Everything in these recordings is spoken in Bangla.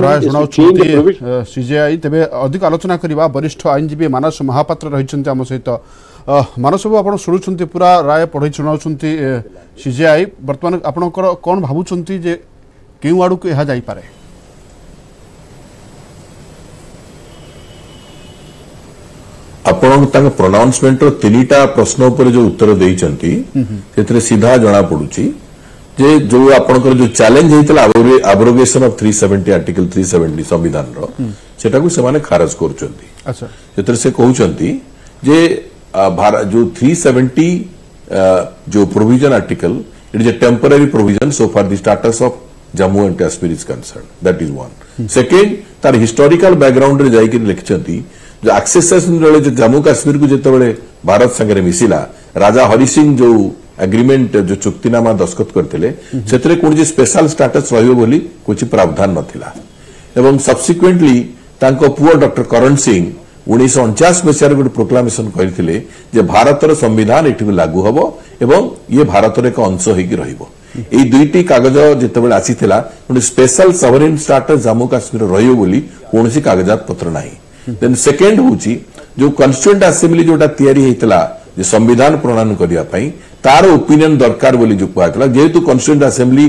राय शुणा सीजे आई तेज अधिक आलोचना करवा वरिष्ठ आईनजीवी मानस महापात्र रही सहित मानस बाबू आप शुणुं पूरा राय पढ़ई शुणा सीजे आई बर्तमान आपण कौन भावुं क्यों आड़क यह जापे ଆପଣଙ୍କ ପ୍ରନାଉନ୍ସମେଣ୍ଟର ତିନିଟା ପ୍ରଶ୍ନ ଉପରେ ଯେଉଁ ଉତ୍ତର ଦେଇଛନ୍ତି ସେଥିରେ ସିଧା ଜଣାପଡ଼ୁଛି ଯେ ଯୋଉ ଆପଣଙ୍କର ଯୋଉ ଚ୍ୟାଲେଞ୍ଜ ହେଇଥିଲା abrogation of three seventy article three seventy ସମ୍ବିଧାନର ସେଟାକୁ ସେମାନେ ଖାରଜ କରୁଛନ୍ତି ସେଥିରେ ସେ କହୁଛନ୍ତି ଯେ ଯୋଉ ଥ୍ରୀ ସେଭେଣ୍ଟି ଯୋଉ provision article it is a temporary provision so far the status of Jammu and Kashmir is concern that is one second ତାର ହିଷ୍ଟୋରିକାଲ ବ୍ୟାକ୍ଗ୍ରାଉଣ୍ଡରେ ଯାଇକି ଲେଖିଛନ୍ତି ଯେ ଆକ୍ସେସେସନ ବେଳେ ଜାମ୍ମୁ କାଶ୍ମୀରକୁ ଯେତେବେଳେ ଭାରତ ସାଙ୍ଗରେ ମିଶିଲା ରାଜା ହରି ସିଂ ଯୋଉ ଆଗ୍ରିମେଣ୍ଟ ଯୋଉ ଚୁକ୍ତିନାମା ଦସ୍ତଖତ କରିଥିଲେ ସେଥିରେ କୌଣସି ସ୍ପେଶାଲ ଷ୍ଟାଟସ୍ ରହିବ ବୋଲି କିଛି ପ୍ରାବଧାନ ନଥିଲା ଏବଂ ସବସିକ୍ୱେଣ୍ଟଲି ତାଙ୍କ ପୁଅ ଡକ୍ଟର କରଣ ସିଂ ଉଣେଇଶହ ଅଣଚାଶ ମସିହାରେ ଗୋଟେ ପ୍ରୋକ୍ଲାମେସନ କରିଥିଲେ ଯେ ଭାରତର ସମ୍ବିଧାନ ଏଠିକୁ ଲାଗୁ ହେବ ଏବଂ ଇଏ ଭାରତର ଏକ ଅଂଶ ହୋଇକି ରହିବ ଏଇ ଦୁଇଟି କାଗଜ ଯେତେବେଳେ ଆସିଥିଲା ଗୋଟେ special sovereign status Jammu Kashmir ରହିବ ବୋଲି କୌଣସି କାଗଜାତ ପତ୍ର ନାହିଁ ଦେନ୍ ସେକେଣ୍ଡ ହେଉଛି ଯେଉଁ କନଷ୍ଟିଚ୍ୟୁଏଣ୍ଟ ଆସେମ୍ବ୍ଲି ଯେଉଁଟା ତିଆରି ହେଇଥିଲା ଯେ ସମ୍ବିଧାନ ପ୍ରଣୟନ କରିବା ପାଇଁ ତାର ଓପିନିଅନ୍ ଦରକାର ବୋଲି ଯେଉଁ କୁହାଯାଇଥିଲା ଯେହେତୁ କନଷ୍ଟିଚ୍ୟୁଏଣ୍ଟ ଆସେମ୍ବ୍ଲି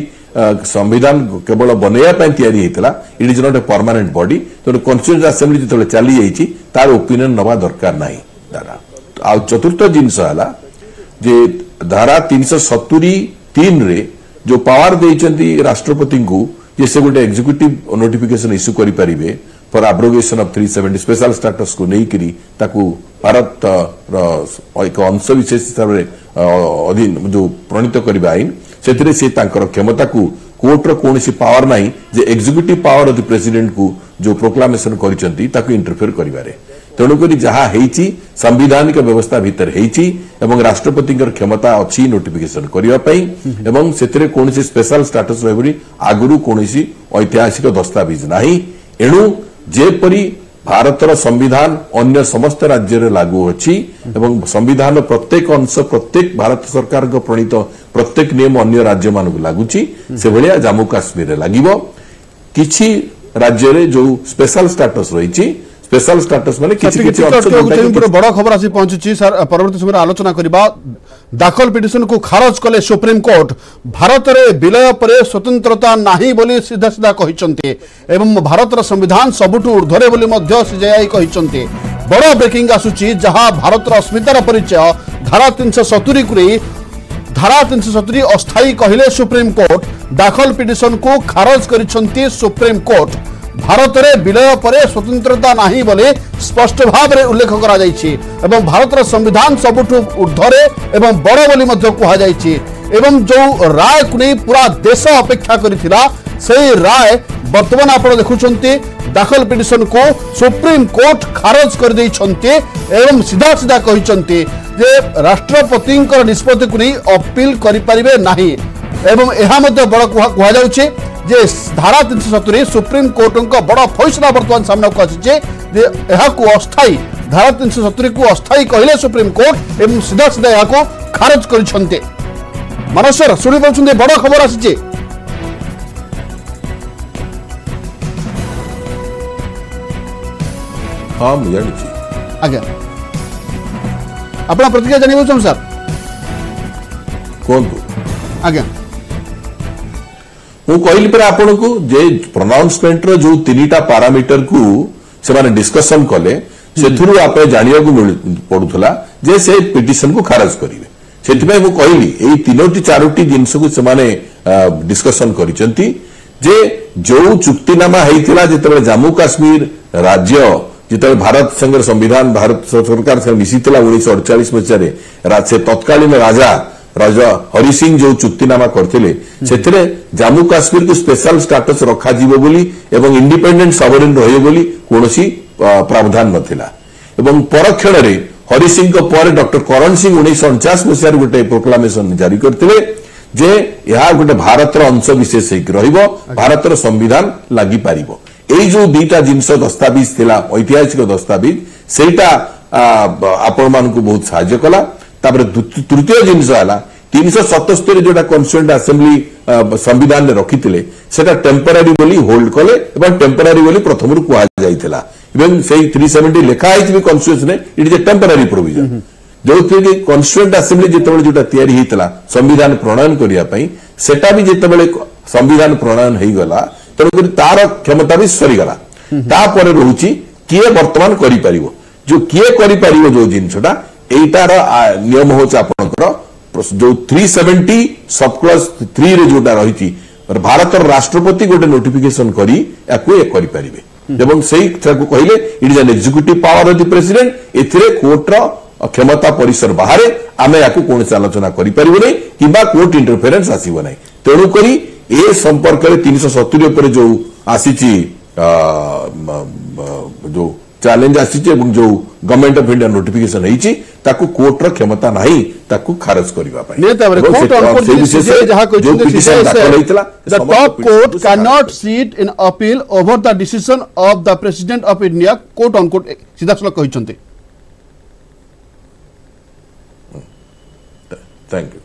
ସମ୍ବିଧାନ କେବଳ ବନେଇବା ପାଇଁ ତିଆରି ହେଇଥିଲା it is not a permanent body ତେଣୁ କନଷ୍ଟିଚ୍ୟୁଏଣ୍ଟ ଆସେମ୍ବ୍ଲି ଯେତେବେଳେ ଚାଲିଯାଇଛି ତାର ଓପିନିଅନ୍ ନେବା ଦରକାର ନାହିଁ ଦାଦା ଆଉ ଚତୁର୍ଥ ଜିନିଷ ହେଲା ଯେ ଧାରା ତିନିଶହ ସତୁରି ତିନିରେ ଯେଉଁ ପାୱାର ଦେଇଛନ୍ତି ରାଷ୍ଟ୍ରପତିଙ୍କୁ ଯେ ସେ ଗୋଟେ ଏକ୍ଜିକ୍ୟୁଟିଭ ନୋଟିଫିକେସନ ଇସ୍ୟୁ କରିପାରିବେ for abrogation of three seventy special ଷ୍ଟାଟସ୍କୁ ନେଇକରି ତାକୁ ଭାରତର ଏକ ଅଂଶବିଶେଷ ହିସାବରେ ଅଧୀନ ଯେଉଁ ପ୍ରଣୀତ କରିବା ଆଇନ ସେଥିରେ ସେ ତାଙ୍କର କ୍ଷମତାକୁ କୋର୍ଟର କୌଣସି ପାୱାର ନାହିଁ ଯେ ଏକ୍ଜିକ୍ୟୁଟିଭ୍ ପାୱାର ଅଫ୍ ଦି ପ୍ରେସିଡେଣ୍ଟକୁ ଯେଉଁ ପ୍ରୋକ୍ଲାମେସନ୍ କରିଛନ୍ତି ତାକୁ ଇଣ୍ଟରଫିୟର କରିବାରେ ତେଣୁକରି ଯାହା ହେଇଛି ସାମ୍ବିଧାନିକ ବ୍ୟବସ୍ଥା ଭିତରେ ହେଇଛି ଏବଂ ରାଷ୍ଟ୍ରପତିଙ୍କର କ୍ଷମତା ଅଛି ନୋଟିଫିକେସନ କରିବା ପାଇଁ ଏବଂ ସେଥିରେ କୌଣସି ସ୍ପେଶାଲ ଷ୍ଟାଟସ୍ ରହିବନି ଆଗରୁ କୌଣସି ଐତିହାସିକ ଦସ୍ତାବିଜ ନାହିଁ ଏଣୁ ଯେପରି ଭାରତର ସମ୍ବିଧାନ ଅନ୍ୟ ସମସ୍ତ ରାଜ୍ୟରେ ଲାଗୁ ଅଛି ଏବଂ ସମ୍ବିଧାନର ପ୍ରତ୍ୟେକ ଅଂଶ ପ୍ରତ୍ୟେକ ଭାରତ ସରକାରଙ୍କ ପ୍ରଣୀତ ପ୍ରତ୍ୟେକ ନିୟମ ଅନ୍ୟ ରାଜ୍ୟମାନଙ୍କୁ ଲାଗୁଛି ସେଭଳିଆ ଜାମ୍ମୁ କାଶ୍ମୀରରେ ଲାଗିବ କିଛି ରାଜ୍ୟରେ ଯେଉଁ ସ୍ପେଶାଲ ଷ୍ଟାଟସ୍ ରହିଛି ସ୍ପେଶାଲ ଷ୍ଟାଟସ୍ ମାନେ କିଛି କିଛି ଗୋଟେ ବଡ଼ ଖବର ଆସି ପହଞ୍ଚୁଛି ସାର୍ ପରବର୍ତ୍ତୀ ସମୟରେ ଆଲୋଚନା କରିବା ଦାଖଲ ପିଟିସନକୁ ଖାରଜ କଲେ ସୁପ୍ରିମକୋର୍ଟ ଭାରତରେ ବିଲୟ ପରେ ସ୍ୱତନ୍ତ୍ରତା ନାହିଁ ବୋଲି ସିଧା ସିଧା କହିଛନ୍ତି ଏବଂ ଭାରତର ସମ୍ବିଧାନ ସବୁଠୁ ଉର୍ଦ୍ଧ୍ୱରେ ବୋଲି ମଧ୍ୟ ସିଜେଆଇ କହିଛନ୍ତି ବଡ଼ ବ୍ରେକିଂ ଆସୁଛି ଯାହା ଭାରତର ଅସ୍ମିତାର ପରିଚୟ ଧାରା ତିନିଶହ ସତୁରିକୁ ନେଇ ধারা তিনশো সতুরি অস্থায়ী কহিলে সুপ্রিমকোর্ট দাখল পিটিশনকু খারজ করেছেন সুপ্রিমকোর্ট ভারতের বিলয় পরে স্বতন্ত্রতা না বলে স্পষ্ট ভাবে উল্লেখ করা যাইছে এবং ভারতের সংবিধান সবুঠু ঊর্ধ্বরে এবং বড় বলে কুহযাইছে এবং যে রায়কু নিয়ে পুরা দেশ অপেক্ষা করে সেই রায় বর্তমান আপনার দেখুম দাখল পিটিশন কু সুপ্রিম কোর্ট খারজ করে দিয়েছেন এবং সিধা সিধা কিন্তু যে রাষ্ট্রপতি নিষ্পতি অপিল করে পারে না ଏବଂ ଏହା ମଧ୍ୟ ବଡ଼ କୁହାଯାଉଛି ଯେ ଧାରା ତିନିଶହ ସତୁରି ସୁପ୍ରିମକୋର୍ଟଙ୍କ ବଡ଼ ଫଇସଲା ବର୍ତ୍ତମାନ ସାମ୍ନାକୁ ଆସିଛି ଯେ ଏହାକୁ ଅସ୍ଥାୟୀ ଧାରା ତିନିଶହ ସତୁରିକୁ ଅସ୍ଥାୟୀ କହିଲେ ସୁପ୍ରିମକୋର୍ଟ ଏବଂ ସିଧାସିଧା ଏହାକୁ ଖାରଜ କରିଛନ୍ତି ମାନସର ଶୁଣିପାରୁଛନ୍ତି ବଡ଼ ଖବର ଆସିଛି ହଁ ମୁଁ ଜାଣିଛି ଆଜ୍ଞା ଆପଣ ପ୍ରତିକ୍ରିୟା ଜାଣିବାକୁ ଚାହୁଁ ସାର୍ କୁହନ୍ତୁ ଆଜ୍ଞା ମୁଁ କହିଲି ପରେ ଆପଣଙ୍କୁ ଯେ ପ୍ରନାଉନ୍ସମେଣ୍ଟର ଯୋଉ ତିନିଟା ପାରାମିଟରକୁ ସେମାନେ ଡିସ୍କସନ୍ କଲେ ସେଥିରୁ ଆପଣ ଜାଣିବାକୁ ପଡୁଥିଲା ଯେ ସେ ପିଟିସନକୁ ଖାରଜ କରିବେ ସେଥିପାଇଁ ମୁଁ କହିଲି ଏଇ ତିନୋଟି ଚାରୋଟି ଜିନିଷକୁ ସେମାନେ ଡିସ୍କସନ୍ କରିଛନ୍ତି ଯେ ଯୋଉ ଚୁକ୍ତିନାମା ହେଇଥିଲା ଯେତେବେଳେ ଜାମ୍ମୁ କାଶ୍ମୀର ରାଜ୍ୟ ଯେତେବେଳେ ଭାରତ ସାଙ୍ଗରେ ସମ୍ବିଧାନ ଭାରତ ସରକାର ମିଶିଥିଲା ଉଣେଇଶହ ଅଡ଼ଚାଳିଶ ମସିହାରେ ସେ ତତ୍କାଳୀନ ରାଜା ରାଜା ହରି ସିଂ ଯେଉଁ ଚୁକ୍ତିନାମା କରିଥିଲେ ସେଥିରେ ଜାମ୍ମୁ କାଶ୍ମୀରକୁ ସ୍ପେଶାଲ ଷ୍ଟାଟସ୍ ରଖାଯିବ ବୋଲି ଏବଂ ଇଣ୍ଡିପେଣ୍ଡେଣ୍ଟ ସବରିନ୍ ରହିବ ବୋଲି କୌଣସି ପ୍ରାବଧାନ ନଥିଲା ଏବଂ ପରକ୍ଷଣରେ ହରି ସିଂଙ୍କ ପରେ ଡକ୍ଟର କରଣ ସିଂ ଉଣେଇଶହ ଅଣଚାଶ ମସିହାରେ ଗୋଟେ ପ୍ରୋକ୍ଲାମେସନ ଜାରି କରିଥିଲେ ଯେ ଏହା ଗୋଟେ ଭାରତର ଅଂଶବିଶେଷ ହେଇକି ରହିବ ଭାରତର ସମ୍ବିଧାନ ଲାଗିପାରିବ ଏଇ ଯୋଉ ଦୁଇଟା ଜିନିଷ ଦସ୍ତାବିଜ ଥିଲା ଐତିହାସିକ ଦସ୍ତାବିଜ ସେଇଟା ଆପଣମାନଙ୍କୁ ବହୁତ ସାହାଯ୍ୟ କଲା ତାପରେ ତୃତୀୟ ଜିନିଷ ହେଲା ତିନିଶହ ସତସ୍ତରୀ ଯୋଉଟା କନଷ୍ଟିଚ୍ୟୁଏଣ୍ଟ ଆସେମ୍ବଲି ସମ୍ବିଧାନରେ ରଖିଥିଲେ ସେଟା ଟେମ୍ପରାରୀ ବୋଲି ହୋଲ୍ଡ କଲେ ଏବଂ ଟେମ୍ପରାରୀ ବୋଲି ପ୍ରଥମରୁ କୁହାଯାଇଥିଲା ଏବଂ ସେଇ ଥ୍ରୀ ସେଭେଣ୍ଟି ଲେଖା ହେଇଛି ବି କନଷ୍ଟିଚ୍ୟୁସନରେ it is a temporary provision ଯେଉଁଥିରେ କି କନଷ୍ଟିଚ୍ୟୁଏଣ୍ଟ ଆସେମ୍ବଲି ଯେତେବେଳେ ଯୋଉଟା ତିଆରି ହେଇଥିଲା ସମ୍ବିଧାନ ପ୍ରଣୟନ କରିବା ପାଇଁ ସେଟା ବି ଯେତେବେଳେ ସମ୍ବିଧାନ ପ୍ରଣୟନ ହେଇଗଲା ତେଣୁକରି ତାର କ୍ଷମତା ବି ସରିଗଲା ତାପରେ ରହୁଛି କିଏ ବର୍ତ୍ତମାନ କରିପାରିବ ଯୋଉ କିଏ କରିପାରିବ ଯୋଉ ଜିନିଷଟା এইটার নিয়ম হচ্ছে আপনার যে থ্রি সেভেন্টি সবক্লস থ্রি রে যেটা রয়েছে ভারতর রাষ্ট্রপতি গোটে নোটিফিকেশন করে ইয়ে করে পারে এবং সেইটাকে কহিলে it is an executive power of the president এতে কোর্টর କ୍ଷମତା ପରିସର ବାହାରେ ଆମେ ୟାକୁ କୌଣସି ଆଲୋଚନା କରିପାରିବୁ ନାହିଁ କିମ୍ବା କୋର୍ଟ ଇଣ୍ଟରଫେରେନ୍ସ ଆସିବ ନାହିଁ ତେଣୁକରି ଏ ସମ୍ପର୍କରେ ତିନିଶହ ସତୁରି ଉପରେ ଯୋଉ ଆସିଛି ଯୋଉ চ্যালেঞ্জ আসিছে এবং যে গভর্নমেন্ট অফ ইন্ডিয়া নোটিফিকেশন হয়েছি তাকে কোর্টর ক্ষমতা না তাকে খারজ করা The top court cannot sit in appeal over the decision of the president of India, quote unquote, সিধাসলখ କହିଛନ୍ତି Thank you.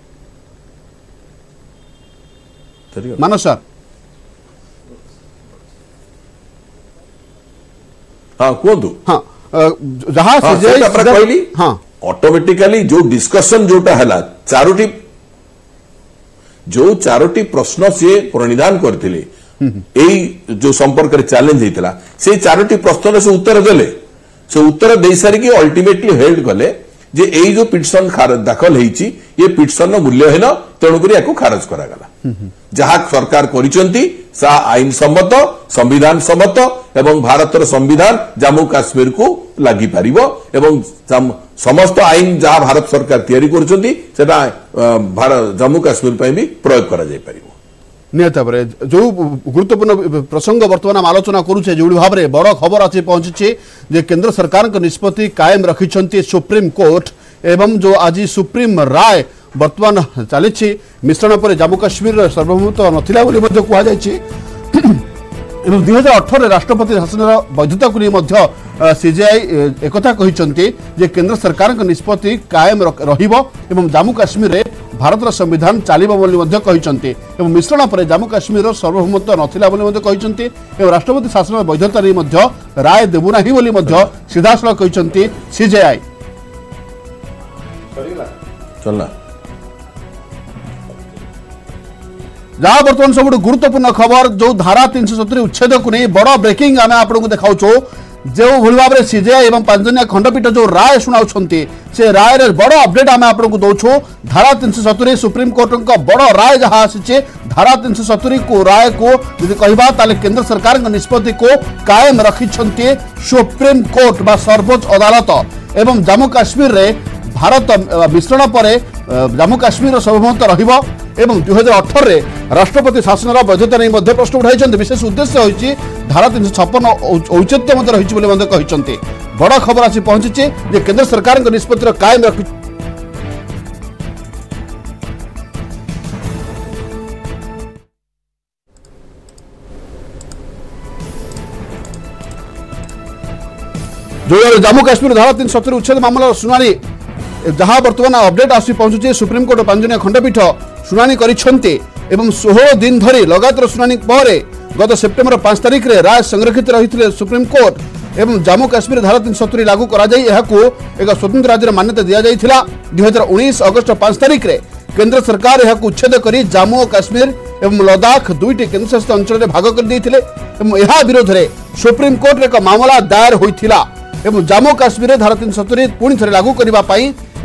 Manasar. ऑटोमेटिकली हाँ, हाँ, हाँ, जो डिस्कशन जो चारोटी जो चारोटी प्रश्न सी प्रणिधान कर संपर्क चैलेंज होता से चारोटी प्रश्न से उत्तर दे उत्तर दे सारिकल्टिमेटली हेल्ड कले যে এই যে পিটিশন দাখল হয়েছি ইয়ে পিটিশন মূল্যহীন তেমুকরি এখন খারজ করা যা সরকার করেছেন তা আইন সম্মত সংবিধান সম্মত এবং ভারতের সংবিধান জম্মু কাশ্মীর কু লাগিপার এবং সমস্ত আইন যা ভারত সরকার তৈরি করছেন সেটা জম্মু কাশ্মীর প্রয়োগ করা যাই পারিব নিহত যে গুরুত্বপূর্ণ প্রসঙ্গ বর্তমান আমি আলোচনা করুছে যে ভাবে বড় খবর আসি পৌঁছিছে যে কেন্দ্র সরকার নিষ্পতি কায়েম রাখিছেন সুপ্রিম কোর্ট এবং যে আজ সুপ্রিম রায় বর্তমান চালিছি মিশ্রণ পরে জম্মু কাশ্মীর সর্বভৌমত্ব নথিলা বলে মধ্যে এবং দুই হাজার অঠর রাষ্ট্রপতি শাসনের বৈধতা নিয়ে মধ্য সিজিআই একথা কিন্তু যে কেন্দ্র সরকার নিষ্পতি কায়েম রহব এবং জম্মু কাশ্মীরে ଭାରତର ସମ୍ବିଧାନ ଚାଲିବ ବୋଲି ମଧ୍ୟ କହିଛନ୍ତି ଏବଂ ମିଶ୍ରଣ ପରେ ଜାମ୍ମୁ କାଶ୍ମୀରର ସର୍ବଭୌମତ୍ୱ ନଥିଲା ବୋଲି ମଧ୍ୟ କହିଛନ୍ତି ଏବଂ ରାଷ୍ଟ୍ରପତି ଶାସନର ବୈଧତା ନେଇ ମଧ୍ୟ ରାୟ ଦେବୁନାହିଁ ବୋଲି ମଧ୍ୟ ସିଧାସଳଖ କହିଛନ୍ତି ସିଜେଆଇ ଯାହା ବର୍ତ୍ତମାନ ସବୁଠୁ ଗୁରୁତ୍ୱପୂର୍ଣ୍ଣ ଖବର ଯେଉଁ ଧାରା ତିନିଶହ ସତୁରି ଉଚ୍ଛେଦକୁ ନେଇ ବଡ଼ ବ୍ରେକିଂ ଆମେ ଆପଣଙ୍କୁ ଦେଖାଉଛୁ जो भाई भाव में सीजेआई और पांचजनिया खंडपीठ जो राय शुणा से राय बड़ अपडेट आम आपको दौ धारा तीन सौ सतुरी सुप्रीमकोर्ट बड़ राय जहाँ आसी धारा तीन सौ सतुरी को राय को यदि कह केन्द्र सरकार निष्पत्ति को कायम रखिंट सुप्रीमकोर्ट बा सर्वोच्च अदालत जम्मू काश्मीर में ଭାରତ ମିଶ୍ରଣ ପରେ ଜାମ୍ମୁ କାଶ୍ମୀରର ସର୍ବଭୌମତ ରହିବ ଏବଂ ଦୁଇ ହଜାର ଅଠରରେ ରାଷ୍ଟ୍ରପତି ଶାସନର ବୈଧତା ନେଇ ମଧ୍ୟ ପ୍ରଶ୍ନ ଉଠାଇଛନ୍ତି ବିଶେଷ ଉଦ୍ଦେଶ୍ୟ ହୋଇଛି ଧାରା ତିନିଶହ ଛପନ ଔଚିତ୍ୟ ମଧ୍ୟ ରହିଛି ବୋଲି ମଧ୍ୟ କହିଛନ୍ତି ବଡ଼ ଖବର ଆସି ପହଞ୍ଚିଛି ଯେ କେନ୍ଦ୍ର ସରକାରଙ୍କ ନିଷ୍ପତ୍ତିର କାଏମ ରଖି ଜାମ୍ମୁ କାଶ୍ମୀର ଧାରା ତିନିଶହ ସତୁରି ଉଚ୍ଛେଦ ମାମଲାର ଶୁଣାଣି जहाँ बर्तमान अपडेट आसुच्चे सुप्रीमकोर्ट पांचजन खंडपीठ शुणी करोह दिन धरी लगातार शुणी पर गत सेप्टेम्बर पांच तारीख में राय संरक्षित रही है सुप्रीमकोर्ट और जम्मू काश्मीर धारा तीन सतुरी लागू कर एक स्वतंत्र राज्य मान्यता दि जाइए दुई हजार उन्नीस अगस्ट पांच तारीख में केन्द्र सरकार यह उच्छेद कर जम्मू काश्मीर और लदाख दुईट केन्द्रशासित अंचल भाग करोध में सुप्रीमकोर्ट एक मामला दायर होता जम्मू काश्मीर धारा तीन सतुरी पुणि थे लागू करने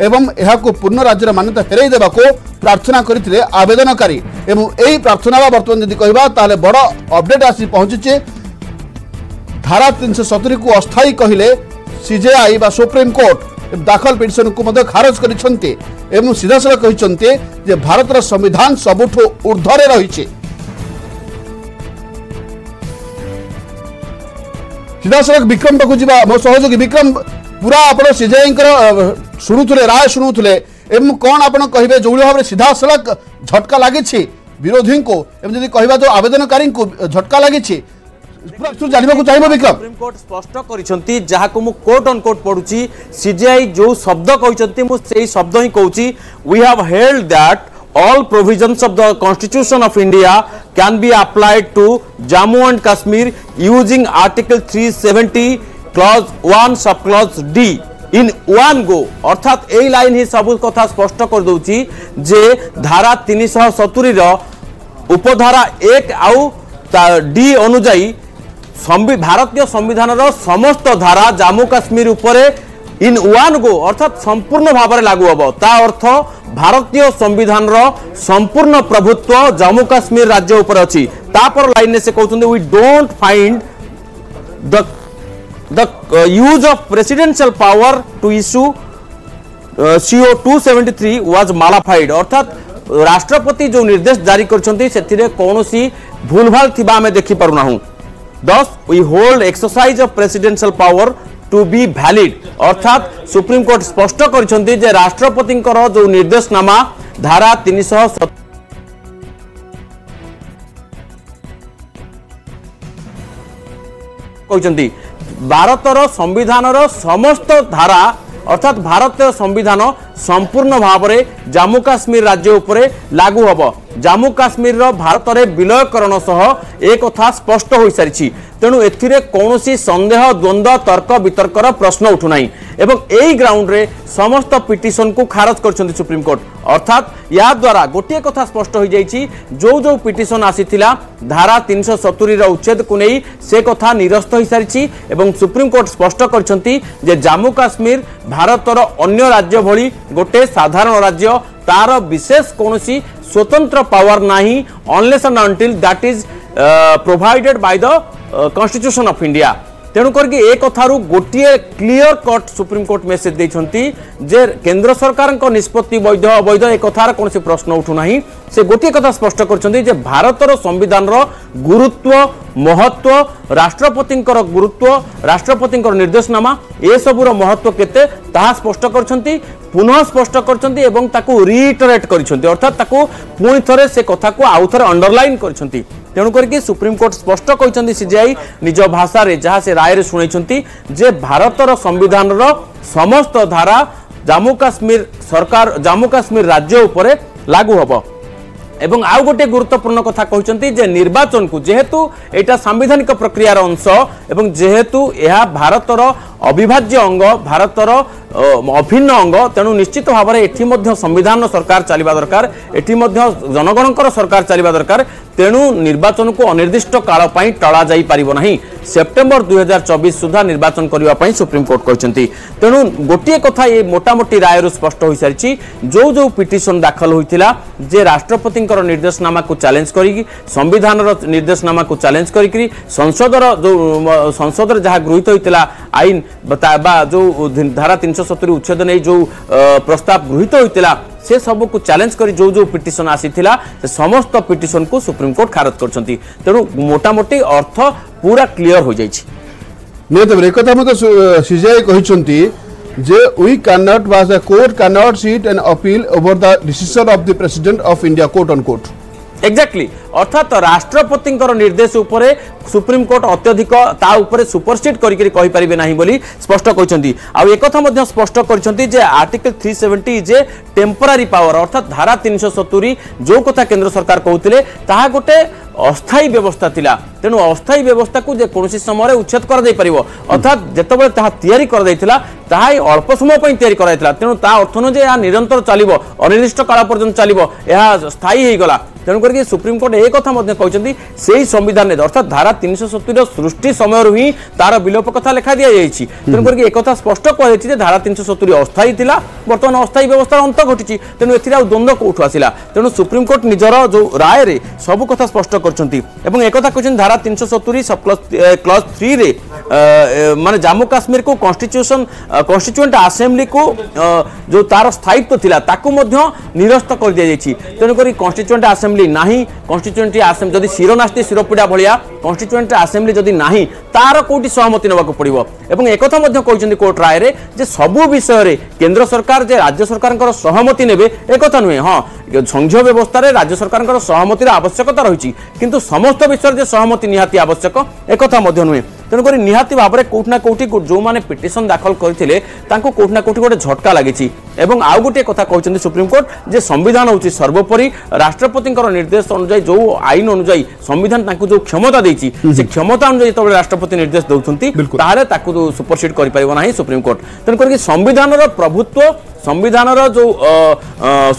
ଏବଂ ଏହାକୁ ପୂର୍ଣ୍ଣ ରାଜ୍ୟର ମାନ୍ୟତା ଫେରାଇ ଦେବାକୁ ପ୍ରାର୍ଥନା କରିଥିଲେ ଆବେଦନକାରୀ ଏବଂ ଏହି ପ୍ରାର୍ଥନା ବର୍ତ୍ତମାନ ଯଦି କହିବା ତାହେଲେ ବଡ଼ ଅପଡେଟ୍ ଆସି ପହଞ୍ଚିଛି ଧାରା ତିନିଶହ ସତୁରିକୁ ଅସ୍ଥାୟୀ କହିଲେ ସିଜେଆଇ ବା ସୁପ୍ରିମକୋର୍ଟ ଦାଖଲ ପିଟିସନକୁ ମଧ୍ୟ ଖାରଜ କରିଛନ୍ତି ଏବଂ ସିଧାସଳଖ କହିଛନ୍ତି ଯେ ଭାରତର ସମ୍ବିଧାନ ସବୁଠୁ ଉର୍ଦ୍ଧ୍ୱରେ ରହିଛି ସିଧାସଳଖ ବିକ୍ରମ ପାଖକୁ ଯିବା ମୋ ସହଯୋଗୀ ବିକ୍ରମ ପୁରା ଆପଣ ସିଜେଆଇଙ୍କର ଶୁଣୁଥିଲେ ରାୟ ଶୁଣୁଥିଲେ ଏବଂ କ'ଣ ଆପଣ କହିବେ ଯେଉଁଭଳି ଭାବରେ ସିଧାସଳଖ ଝଟକା ଲାଗିଛି ବିରୋଧୀଙ୍କୁ ଏବଂ ଯଦି କହିବା ତ ଆବେଦନକାରୀଙ୍କୁ ଝଟକା ଲାଗିଛି সুপ্রিমকোর্ট স্পষ্ট করেছেন যাকে কোর্ট অন কোর্ট পড়ুছি সিজিআই যে শব্দ কইছন্তি মু সেই শব্দ হি কউছি we have held that all provisions of the constitution of India can be applied to Jammu and Kashmir using article 370 clause one sub clause D in one go অর্থাৎ এই লাইন হি সবু কথা স্পষ্ট করে করেদি যে ধারা তিনশহ সতুরির উপধারা এক আউ ডি অনুযায়ী ভারতীয় সংবিধানের সমস্ত ধারা জাম্মু কাশ্মীর উপরে ইন ওয়ান গো অর্থাৎ সম্পূর্ণ ভাবে লাগু হব তা অর্থ ভারতীয় সংবিধানর সম্পূর্ণ প্রভুত্ব জম্মু কাশ্মীর রাজ্য উপরে অপর তাপর লাইনে সে কৌন we dot find the the uh, use of presidential power to issue uh, CO 273 was modified অর্থাৎ রাষ্ট্রপতি যে নির্দেশ জারি করছেন সেতিরে কোনসি ভুলভাল থিবা আমি দেখি পারু নাহু thus we hold exercise of presidential power to be valid অর্থাৎ সুপ্রিম কোর্ট স্পষ্ট করেছেন যে রাষ্ট্রপতিঙ্কর যে নির্দেশনামা ধারা তিনশহ କହିଛନ୍ତି ଭାରତର ସମ୍ବିଧାନର ସମସ୍ତ ଧାରା ଅର୍ଥାତ୍ ଭାରତୀୟ ସମ୍ବିଧାନ ସମ୍ପୂର୍ଣ୍ଣ ଭାବରେ ଜାମ୍ମୁ କାଶ୍ମୀର ରାଜ୍ୟ ଉପରେ ଲାଗୁ ହେବ ଜାମ୍ମୁ କାଶ୍ମୀରର ଭାରତରେ ବିଲୟକରଣ ସହ ଏ କଥା ସ୍ପଷ୍ଟ ହୋଇସାରିଛି ତେଣୁ ଏଥିରେ କୌଣସି ସନ୍ଦେହ ଦ୍ୱନ୍ଦ୍ୱ ତର୍କ ବିତର୍କର ପ୍ରଶ୍ନ ଉଠୁନାହିଁ ଏବଂ ଏହି ଗ୍ରାଉଣ୍ଡରେ ସମସ୍ତ ପିଟିସନକୁ ଖାରଜ କରିଛନ୍ତି ସୁପ୍ରିମକୋର୍ଟ ଅର୍ଥାତ୍ ଏହାଦ୍ୱାରା ଗୋଟିଏ କଥା ସ୍ପଷ୍ଟ ହୋଇଯାଇଛି ଯେଉଁ ଯେଉଁ ପିଟିସନ୍ ଆସିଥିଲା ଧାରା ତିନିଶହ ସତୁରିର ଉଚ୍ଛେଦକୁ ନେଇ ସେ କଥା ନିରସ୍ତ ହୋଇସାରିଛି ଏବଂ ସୁପ୍ରିମକୋର୍ଟ ସ୍ପଷ୍ଟ କରିଛନ୍ତି ଯେ ଜାମ୍ମୁ କାଶ୍ମୀର ଭାରତର ଅନ୍ୟ ରାଜ୍ୟ ଭଳି ଗୋଟିଏ ସାଧାରଣ ରାଜ୍ୟ ତାର ବିଶେଷ କୌଣସି ସ୍ୱତନ୍ତ୍ର ପାୱାର ନାହିଁ unless and until that is provided by the constitution of India ତେଣୁ କରିକି ଏ କଥାରୁ ଗୋଟିଏ କ୍ଲିଅର କଟ୍ ସୁପ୍ରିମକୋର୍ଟ ମେସେଜ ଦେଇଛନ୍ତି ଯେ କେନ୍ଦ୍ର ସରକାରଙ୍କ ନିଷ୍ପତ୍ତି ବୈଧ ଅବୈଧ ଏ କଥାର କୌଣସି ପ୍ରଶ୍ନ ଉଠୁନାହିଁ ସେ ଗୋଟିଏ କଥା ସ୍ପଷ୍ଟ କରିଛନ୍ତି ଯେ ଭାରତର ସମ୍ବିଧାନର ଗୁରୁତ୍ୱ ମହତ୍ଵ ରାଷ୍ଟ୍ରପତିଙ୍କର ଗୁରୁତ୍ୱ ରାଷ୍ଟ୍ରପତିଙ୍କର ନିର୍ଦ୍ଦେଶନାମା ଏସବୁର ମହତ୍ଵ କେତେ ତାହା ସ୍ପଷ୍ଟ କରିଛନ୍ତି ପୁନଃ ସ୍ପଷ୍ଟ କରିଛନ୍ତି ଏବଂ ତାକୁ ରିଇଟରେଟ୍ କରିଛନ୍ତି ଅର୍ଥାତ୍ ତାକୁ ପୁଣି ଥରେ ସେ କଥାକୁ ଆଉ ଅଣ୍ଡରଲାଇନ୍ କରିଛନ୍ତି ତେଣୁ କରିକି ସୁପ୍ରିମକୋର୍ଟ ସ୍ପଷ୍ଟ କହିଛନ୍ତି ସିଜିଆଇ ନିଜ ଭାଷାରେ ଯାହା ସେ ରାୟରେ ଶୁଣାଇଛନ୍ତି ଯେ ଭାରତର ସମ୍ବିଧାନର ସମସ୍ତ ଧାରା ଜାମ୍ମୁ କାଶ୍ମୀର ସରକାର ଜାମ୍ମୁ କାଶ୍ମୀର ରାଜ୍ୟ ଉପରେ ଲାଗୁ ହେବ ଏବଂ ଆଉ ଗୋଟିଏ ଗୁରୁତ୍ୱପୂର୍ଣ୍ଣ କଥା କହିଛନ୍ତି ଯେ ନିର୍ବାଚନକୁ ଯେହେତୁ ଏଇଟା ସାମ୍ବିଧାନିକ ପ୍ରକ୍ରିୟାର ଅଂଶ ଏବଂ ଯେହେତୁ ଏହା ଭାରତର ଅବିଭାଜ୍ୟ ଅଙ୍ଗ ଭାରତର অভিন্ন অঙ্গ তেণু নিশ্চিত ভাবে এটি সংবিধান সরকার চালা দরকার এটি জনগণকর সরকার চালা দরকার তেণু নির্বাচনক অনির্দিষ্ট কাল টলা যাই পারিব না সেপ্টেম্বর দুই হাজার চবিশ সুদ্ধা নির্বাচন করা সুপ্রিমকোর্ট কিন্তু তেণু গোটিয়ে কথা এই মোটামোটি রায়র স্পষ্ট হয়ে সারিছি যে যে পিটিশন দাখল হয়েছিল যে রাষ্ট্রপতি নির্দেশনামা চ্যালেঞ্জ করি সংবিধানর নির্দেশনামা চ্যালেঞ্জ করি সংসদর যে সংসদর যা গৃহীত হয়েছিল আইন বা যে ধারা তিনশো ସତୁରି ଉଚ୍ଛେଦ ନେଇ ଯେଉଁ ପ୍ରସ୍ତାବ ଗୃହୀତ ହୋଇଥିଲା ସେ ସବୁକୁ ଚ୍ୟାଲେଞ୍ଜ କରି ଯେଉଁ ଯେଉଁ ପିଟିସନ୍ ଆସିଥିଲା ସେ ସମସ୍ତ ପିଟିସନ୍କୁ ସୁପ୍ରିମକୋର୍ଟ ଖାରଜ କରିଛନ୍ତି ତେଣୁ ମୋଟାମୋଟି ଅର୍ଥ ପୁରା କ୍ଲିଅର ହୋଇଯାଇଛି ନିହାତି ଏକଥା ମଧ୍ୟ ସିଜିଆଇ କହିଛନ୍ତି ଯେ ୱି କାନଟ୍ ବା court can't sit and appeal over the decision of the president of India court on court exactly অর্থাৎ রাষ্ট্রপতিঙ্কর নির্দেশ উপরে সুপ্রিমকোর্ট অত্যধিক তা উপরে সুপরসিড করি কইপারে না বলে স্পষ্ট করেছেন আথা স্পষ্ট করেছেন যে article three seventy is a temporary power অর্থাৎ ধারা তিনশো সতুরি যে কথা কেন্দ্র সরকার কৌলে তাহা গোটে অস্থায়ী ব্যবস্থা লা তেমন অস্থায়ী ব্যবস্থা যে যেকোন সময় উচ্ছেদ করা যাই পাব অর্থাৎ যেতবে তাহা তৈরি করা যাই তাহা অল্প সময় তৈরি করা যাই তেমন তা অর্থ নু যে নিরন্তর চালব অনির্দিষ্ট কাল পর্যন্ত চালব এ স্থায়ী হয়ে গলা তেমন করি সুপ্রিমকোর্ট এ কথা কিন্তু সেই সংবিধানের অর্থাৎ ধারা তিনশো সত্তর সৃষ্টি সময় হি তার বিলোপ কথা লেখা দিয়েছি তেমন করি একথা স্পষ্ট কুয়াছে যে ধারা তিনশো সত্তর অস্থায়ী লা বর্তমানে অস্থায়ী ব্যবস্থার অন্ত ঘটিছে তেমন এর দ্বন্দ্ব কোঠু আসা তেমন সুপ্রিমকোর্ট নিজের যে রায় সবু কথা স্পষ্ট କରିଛନ୍ତି ଏବଂ ଏକଥା କହିଛନ୍ତି ଧାରା ତିନିଶହ ସତୁରି ସବ୍ କ୍ଲଜ୍ କ୍ଲଜ୍ ଥ୍ରୀରେ ମାନେ ଜାମ୍ମୁ କାଶ୍ମୀରକୁ କନଷ୍ଟିଚ୍ୟୁସନ୍ କନଷ୍ଟିଚ୍ୟୁଏଣ୍ଟ ଆସେମ୍ବ୍ଲିକୁ ଯେଉଁ ତାର ସ୍ଥାୟିତ୍ୱ ଥିଲା ତାକୁ ମଧ୍ୟ ନିରସ୍ତ କରିଦିଆଯାଇଛି ତେଣୁକରି କନଷ୍ଟିଚ୍ୟୁଏଣ୍ଟ ଆସେମ୍ବ୍ଲି ନାହିଁ କନଷ୍ଟିଚ୍ୟୁଏଣ୍ଟ ଆସେମ୍ବ୍ଲି ଯଦି ଶିରନାସ୍ତି ଶିରପିଡ଼ା ଭଳିଆ କନଷ୍ଟିଚ୍ୟୁଏଣ୍ଟ ଆସେମ୍ବ୍ଲି ଯଦି ନାହିଁ ତାର କେଉଁଠି ସହମତି ନେବାକୁ ପଡ଼ିବ ଏବଂ ଏକଥା ମଧ୍ୟ କହିଛନ୍ତି କୋର୍ଟ ରାୟରେ ଯେ ସବୁ ବିଷୟରେ କେନ୍ଦ୍ର ସରକାର ଯେ ରାଜ୍ୟ ସରକାରଙ୍କର ସହମତି ନେବେ ଏକଥା ନୁହେଁ ହଁ ସଂଘୀୟ ବ୍ୟବସ୍ଥାରେ ରାଜ୍ୟ ସରକାରଙ୍କର ସହମତିର ଆବଶ୍ୟକତା ରହିଛି কিন্তু সমস্ত বিষয়ে যে সহমতি নিহতি আবশ্যক একথা মধ্য নুহে তেমনি নিহতি ভাবে কোটি না কোটি যে পিটিশন দাখল করে কোটি না কোটি গোটে ঝটকা লাগিছি এবং আউ গোটিয়ে কথা কিন্তু সুপ্রিমকোর্ট যে সংবিধান হচ্ছে সর্বোপরি রাষ্ট্রপতিঙ্কর নির্দেশ অনুযায়ী যে আইন অনুযায়ী সংবিধান তাকে যে ক্ষমতা দিয়েছি সে ক্ষমতা অনুযায়ী যেতবে রাষ্ট্রপতি নির্দেশ দৌঁচ তাহলে তাকে সুপরসিড করে পারিব না সুপ্রিমকোর্ট তেমনি সংবিধানর প্রভুত্ব সংবিধানর যে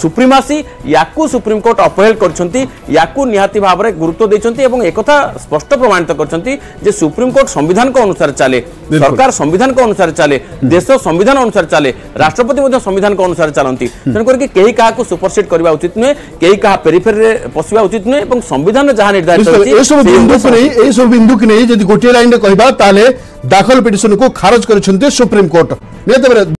সুপ্রিমাসি ইয়াকু সুপ্রিমকোর্ট অপহেল করছেন ইয়াকু নিহতি ভাবে গুরুত্ব দিয়েছেন এবং একথা স্পষ্ট প্রমাণিত করছেন যে সুপ্রিমকোর্ট संविधान को अनुसार चले सरकार संविधान को अनुसार चले देश संविधान अनुसार चले राष्ट्रपति संविधान को अनुसार चलती तेणुक कहीं क्या सुपरसीड करने उचित नुहे कहीं क्या पेरीफेरी पशा उचित नुहे और संविधान जहाँ निर्धारित बिंदु की नहीं गोटे लाइन कहवा दाखल पिटन को खारज कर सुप्रीमकोर्ट